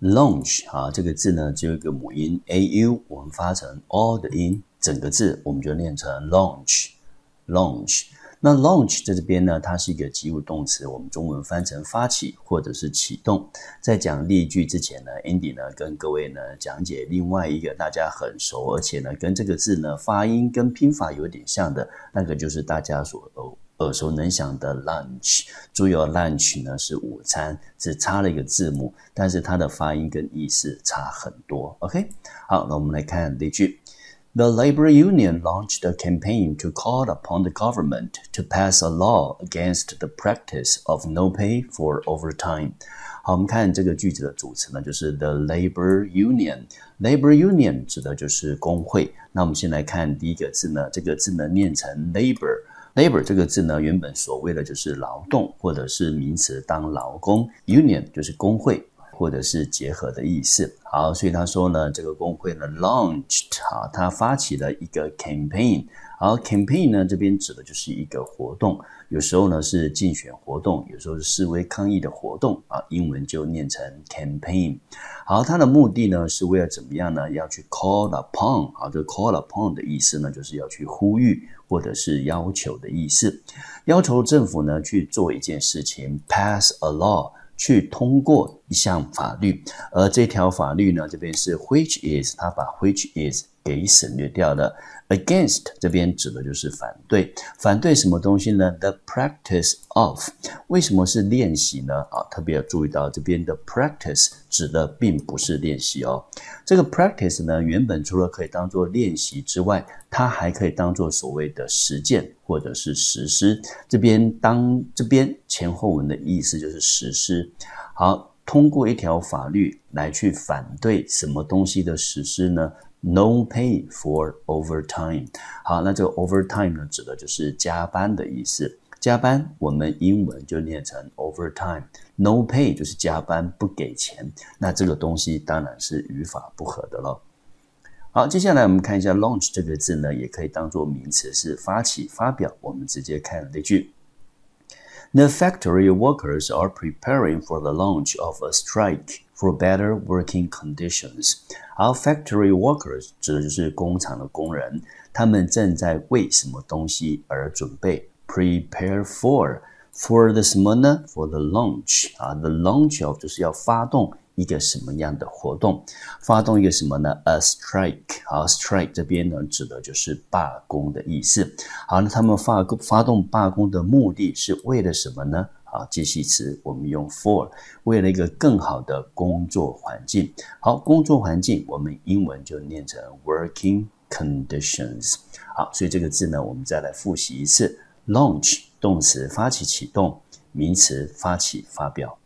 launch 啊，这个字呢只有一个母音 a u，我们发成 all 的音，整个字我们就念成 launch，launch。那 launch 在这边呢，它是一个及物动词，我们中文翻成发起或者是启动。在讲例句之前呢，Andy 呢跟各位呢讲解另外一个大家很熟，而且呢跟这个字呢发音跟拼法有点像的那个，就是大家所耳熟能详的 lunch。注意哦，lunch 呢是午餐，只差了一个字母，但是它的发音跟意思差很多。OK，好，那我们来看例句。The labor union launched a campaign to call upon the government to pass a law against the practice of no pay for overtime. 好，我们看这个句子的主词呢，就是 the labor union。labor union 指的就是工会。那我们先来看第一个字呢，这个字呢念成 labor。Labor 这个字呢，原本所谓的就是劳动，或者是名词当劳工。union 就是工会。或者是结合的意思。好，所以他说呢，这个工会呢，launched 啊，他发起了一个 campaign。好，campaign 呢，这边指的就是一个活动，有时候呢是竞选活动，有时候是示威抗议的活动啊，英文就念成 campaign。好，它的目的呢是为了怎么样呢？要去 call upon 啊，这个 call upon 的意思呢，就是要去呼吁或者是要求的意思，要求政府呢去做一件事情，pass a law。去通过一项法律，而这条法律呢，这边是 which is，他把 which is 给省略掉了。Against 这边指的就是反对，反对什么东西呢？The practice of 为什么是练习呢？啊，特别要注意到这边的 practice 指的并不是练习哦。这个 practice 呢，原本除了可以当做练习之外，它还可以当做所谓的实践或者是实施。这边当这边前后文的意思就是实施。好，通过一条法律来去反对什么东西的实施呢？No pay for overtime。好，那这个 overtime 呢，指的就是加班的意思。加班我们英文就念成 overtime。No pay 就是加班不给钱。那这个东西当然是语法不合的了。好，接下来我们看一下 launch 这个字呢，也可以当做名词，是发起、发表。我们直接看例句。The factory workers are preparing for the launch of a strike for better working conditions. 好 factory workers 指的就是工厂的工人，他们正在为什么东西而准备？Prepare for for the 什么呢？For the launch 啊，the launch of 就是要发动。一个什么样的活动？发动一个什么呢？A strike。好，strike 这边呢，指的就是罢工的意思。好，那他们发发动罢工的目的是为了什么呢？好，介系词我们用 for，为了一个更好的工作环境。好，工作环境我们英文就念成 working conditions。好，所以这个字呢，我们再来复习一次：launch 动词发起启动，名词发起发表。